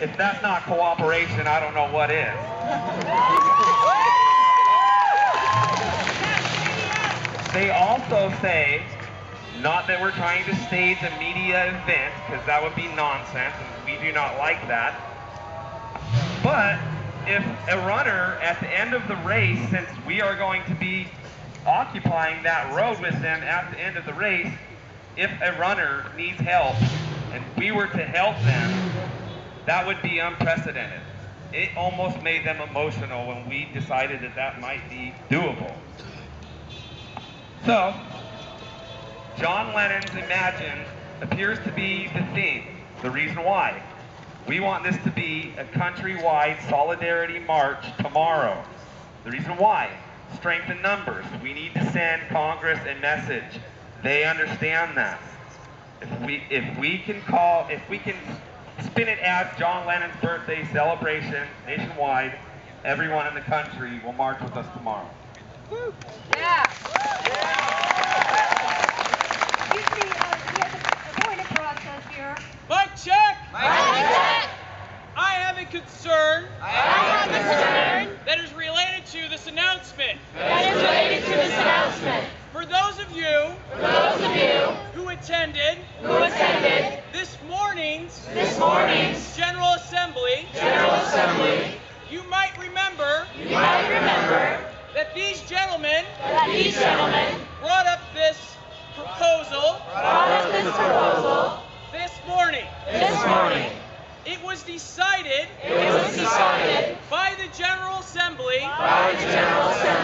if that's not cooperation, I don't know what is. They also say, not that we're trying to stage a media event, because that would be nonsense, and we do not like that. But if a runner at the end of the race, since we are going to be occupying that road with them at the end of the race, if a runner needs help and we were to help them, that would be unprecedented. It almost made them emotional when we decided that that might be doable. So, John Lennon's Imagine appears to be the theme, the reason why. We want this to be a countrywide solidarity march tomorrow. The reason why, strength in numbers. We need to send Congress a message. They understand that. If we, if we can call, if we can spin it as John Lennon's birthday celebration nationwide, everyone in the country will march with us tomorrow. Yeah. Excuse me, uh, we have a- a point of process here. Mic check! Mike I have a concern I have a concern that is related to this announcement. that is related to this announcement. For those of you For those of you who attended who attended this morning's this morning's General Assembly, General Assembly, you might remember. You might remember. That these gentlemen. That these gentlemen. Brought up this proposal. Brought up this proposal. This morning. this morning. It was decided. It was decided. By the General Assembly. By the General Assembly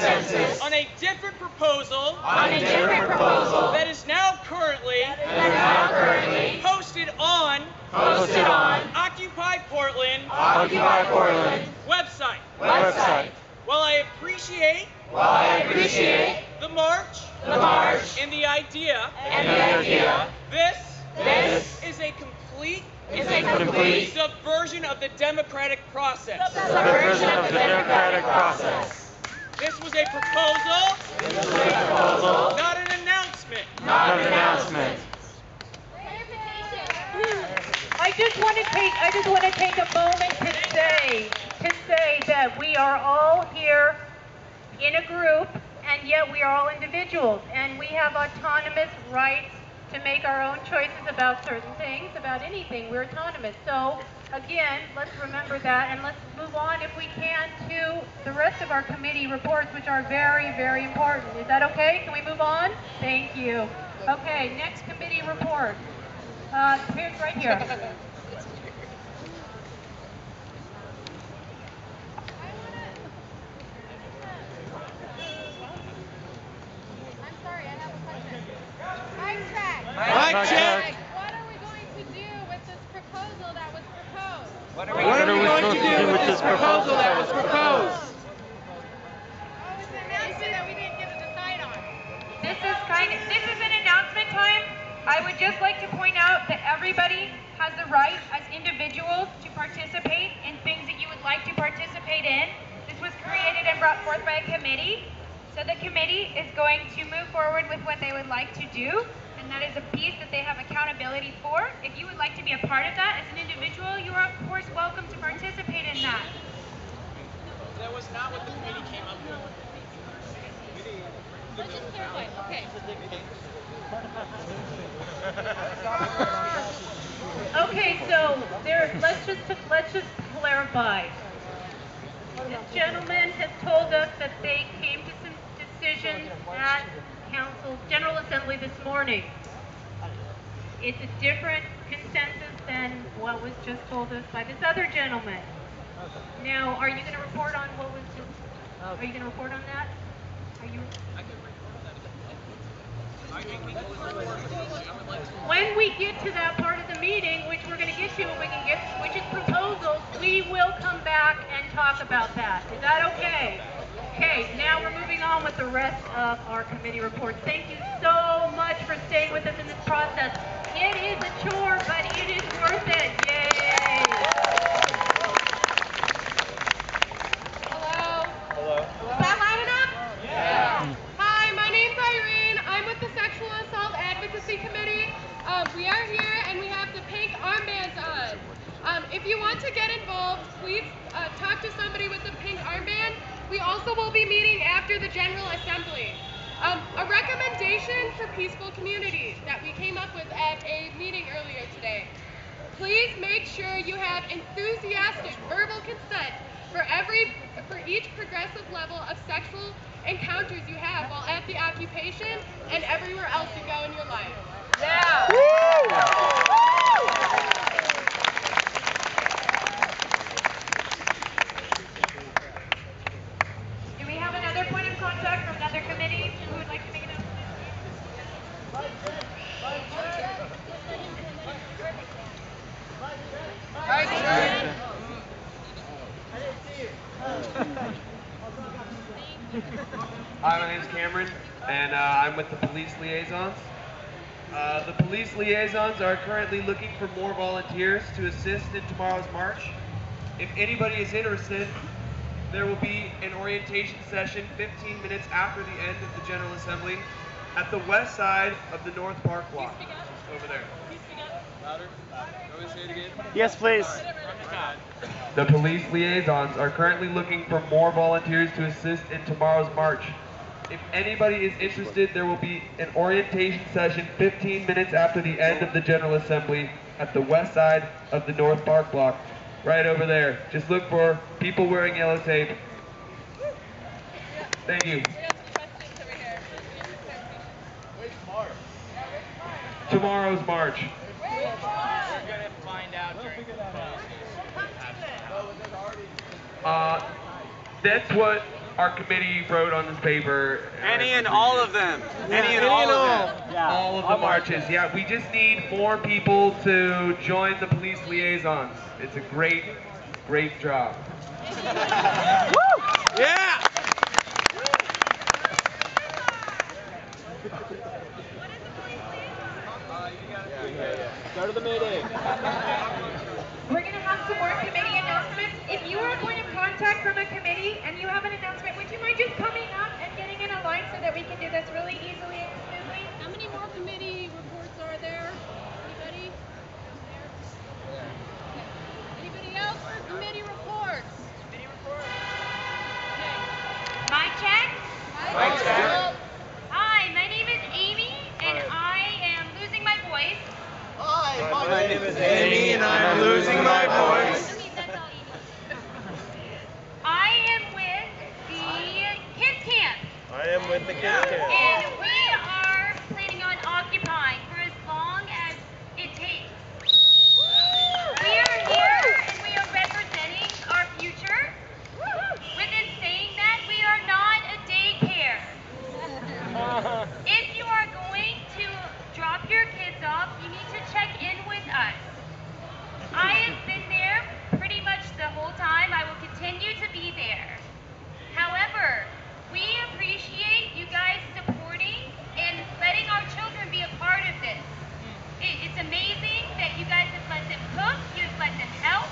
consensus on a different proposal on a different proposal that is now currently that is now currently posted on posted on Occupy Portland Occupy Portland website. website. While I appreciate While I appreciate the march the march and the idea, and the idea, this this is a complete is a complete subversion of the democratic process. subversion of the democratic process. This was a proposal, This is a proposal, not an announcement. not an announcement. I just want to take, I just want to take a moment to say, to say that we are all here in a group, and yet we are all individuals, and we have autonomous rights to make our own choices about certain things, about anything. We're autonomous. So, again, let's remember that, and let's move on, if we can, to the rest of our committee reports, which are very, very important. Is that okay? Can we move on? Thank you. Okay, next committee report. Uh, here's right here. I'm sorry, I have a question. Mic check. Mic check. What are we going to do with this proposal that was proposed? What are we going to do with this proposal that was proposed? Oh, it's an announcement that we didn't get to decide on. This is kind of, this is an announcement time. I would just like to point out that everybody has the right as individuals to participate in things that you would like to participate in. This was created and brought forth by a committee. So the committee is going to move forward with what they would like to do, and that is a piece that they have accountability for. If you would like to be a part of that as an individual, you are of course welcome to participate in that. That was not what the committee came up with. Let's just clarify. Okay. Okay, so there, let's just, let's just clarify. This gentleman has told us that they came to some decisions at council, general assembly this morning. It's a different consensus than what was just told us by this other gentleman. Now, are you gonna report on what was just, are you gonna report on that? Are you? When we get to that part talk about that. Is that okay? Okay, now we're moving on with the rest of our committee reports. Thank you so much for staying with us in this process. It is a chore, but it is worth it. Yay! Please uh, talk to somebody with a pink armband. We also will be meeting after the General Assembly. Um, a recommendation for peaceful communities that we came up with at a meeting earlier today. Please make sure you have enthusiastic verbal consent for every for each progressive level of sexual encounters you have while at the occupation and everywhere else you go in your life. Do we have another point of contact from another committee who would like to make an announcement? Hi, my name is Cameron, and uh, I'm with the police liaisons. Uh, the police liaisons are currently looking for more volunteers to assist in tomorrow's march. If anybody is interested, there will be an orientation session 15 minutes after the end of the General Assembly at the west side of the North Park Block. Just over there. Yes, please. The police liaisons are currently looking for more volunteers to assist in tomorrow's march. If anybody is interested, there will be an orientation session 15 minutes after the end of the General Assembly at the west side of the North Park block, right over there. Just look for people wearing yellow tape. Thank you. Tomorrow's march. Uh, that's what our committee wrote on this paper. Any and all of them. Any and all of them. Yeah. All of the marches. Yeah, we just need more people to join the police liaisons. It's a great, great job. Yeah. Go to the meeting. We're going to have some more committee announcements. If you are a point of contact from a committee and you have an announcement, would you mind just coming up and getting in a line so that we can do this really easily and smoothly? How many more committee reports are there? Anybody? There. Anybody else for committee reports? Committee reports. Mic check. Mic check. Hi, my name is Amy, and I am losing my voice. My name is Amy, and I'm losing my voice. Okay, that's all you need. I am with the kids camp, I am with the kids camp. and we are planning on occupying for as long as it takes. We are here, and we are representing our future. Within saying that, we are not a daycare. If you are going to drop your kids off, you need to check in with us. I have been there pretty much the whole time. I will continue to be there. However, we appreciate you guys supporting and letting our children be a part of this. It, it's amazing that you guys have let them cook, you've let them help,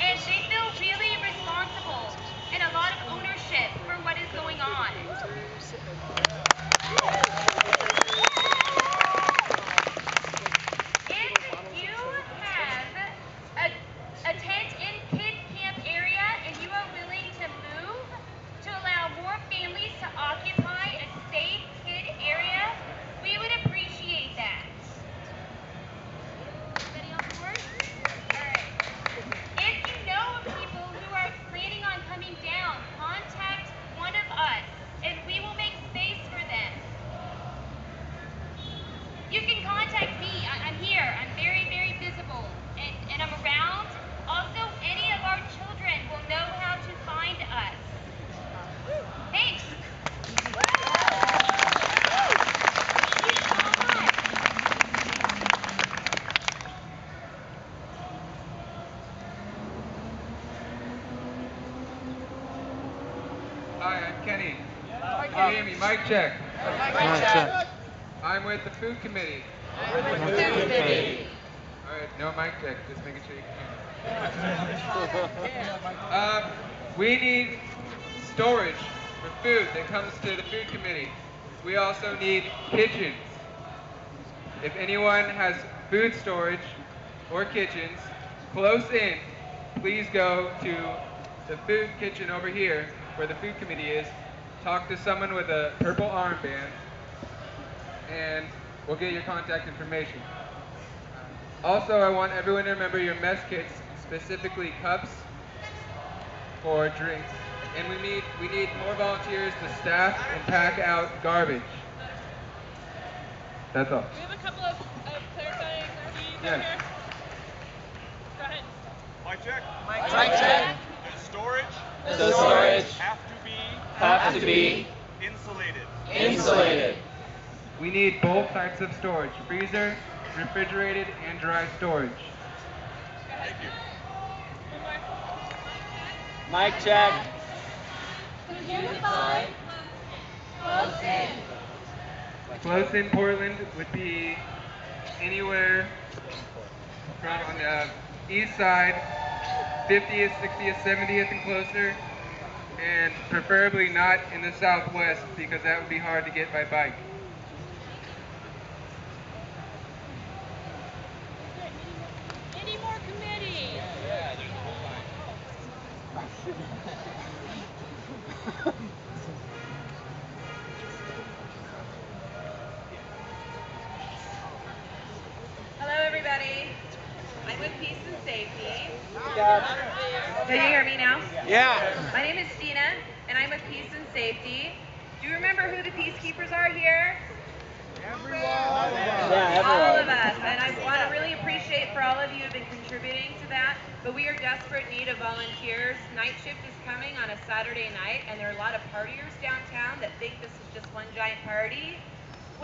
and they feel really responsible and a lot of ownership for what is going on. If you have a, a tent in kid camp area and you are willing to move to allow more families to occupy a safe kid area, we would appreciate that. Anybody on board? Alright. If you know of people who are planning on coming down, contact one of us and we will make space for them. You can contact me. I- I'm here. I'm very, very visible. And, and I'm around. Also, any of our children will know how to find us. Thanks. Thank you so much. Hi, I'm Kenny. Can you hear me? Mic check. I'm with the food committee. All right, no mic check. Just making sure you can hear me. Um, we need storage for food that comes to the food committee. We also need kitchens. If anyone has food storage or kitchens close in, please go to the food kitchen over here, where the food committee is. Talk to someone with a purple armband, and we'll get your contact information. Also, I want everyone to remember your mess kits, specifically cups for drinks. And we need we need more volunteers to staff and pack out garbage. That's all. We have a couple of, of clarifying needs Yes. over here. Go ahead. Mic check. Mic check. Does storage The storage have to be have to be insulated? insulated. We need both types of storage: freezer, refrigerated, and dry storage. Thank you. One more. Mic check. Unified. Close in. Close in Portland would be anywhere from on the east side, 50th, 60th, 70th, and closer, and preferably not in the southwest because that would be hard to get by bike. Any more committees? Hello, everybody. I'm with Peace and Safety. Can you hear me now? Yeah. My name is Stina, and I'm with Peace and Safety. Do you remember who the peacekeepers are here? Yeah, All of us, and I want to really appreciate for all of you who have been contributing to that. But we are desperate need of volunteers. Night shift is coming on a Saturday night, and there are a lot of partiers downtown that think this is just one giant party,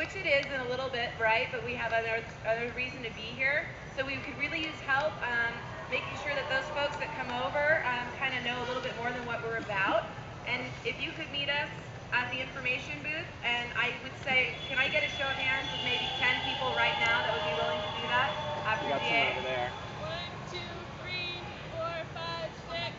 which it is in a little bit, right? But we have other other reason to be here, so we could really use help um, making sure that those folks that come over um, kind of know a little bit more than what we're about. And if you could meet us at the information booth, and I would say, can I get a show of hands with maybe 10 people right now that would be willing to do that after GA? there. One, two, three, four, five, six,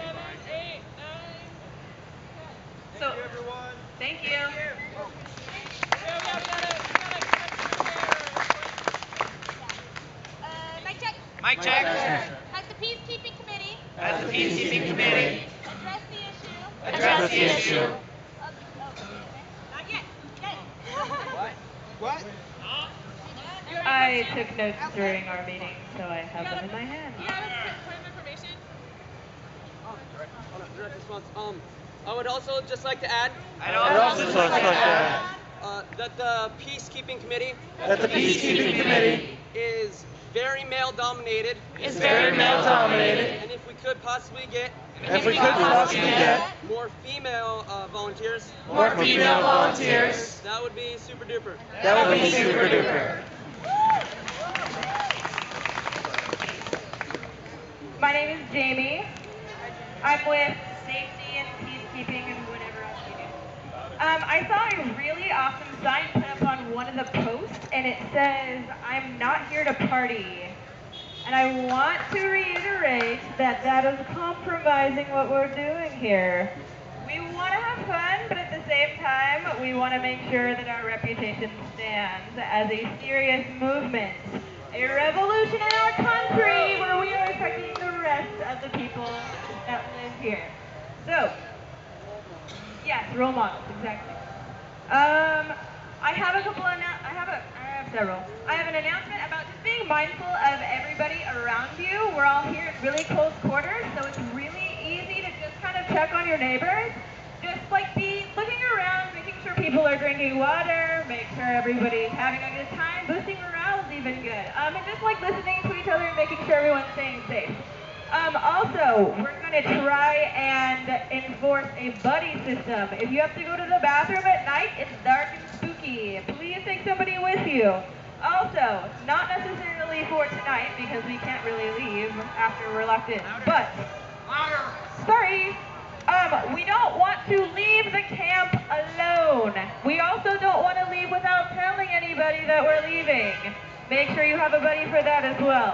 seven, eight, nine. So, Everyone. thank you. Yeah, we got, we gotta, we gotta come Uh, mic check. Mic check. Has the peacekeeping committee As the peacekeeping committee addressed the issue? address the issue. Of, oh, not yet. Yet. What? I took notes during our meeting, so I have them in my hand. You have a point of information? Direct response. Um, I would also just like to add I'd also just like to add uh, that the peacekeeping committee that the peacekeeping committee is very male dominated. is very male dominated. And if we could possibly get If we could possibly get more female uh, volunteers, more female volunteers, that would be super duper. that would be super duper. My name is Jamie. I'm with safety and peacekeeping and whatever else we do. Um, I saw a really awesome sign put up on one of the posts, and it says, I'm not here to party. And I want to reiterate that that is compromising what we're doing here. We want to have fun, but at the same time, we want to make sure that our reputation stands as a serious movement, a revolution in our country where we are affecting the rest of the people that live here. So, yes, role models, exactly. Um, I have a couple of, I have a, I have several. I have an announcement about just being mindful of everybody around you. We're all here in really close quarters, so it's really easy to just kind of check on your neighbors. Just like be looking around, making sure people are drinking water, make sure everybody's having a good time. Boosting morale is even good. Um, and just like listening to each other and making sure everyone's staying safe. Um, also, we're going to try and enforce a buddy system. If you have to go to the bathroom at night, it's dark and spooky. Please take somebody with you. Also, not necessarily for tonight because we can't really leave after we're locked in. But, sorry, um, we don't want to leave the camp alone. We also don't want to leave without telling anybody that we're leaving. Make sure you have a buddy for that as well.